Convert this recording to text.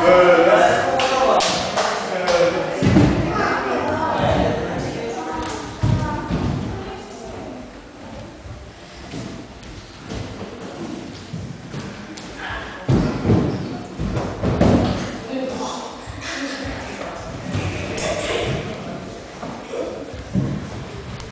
그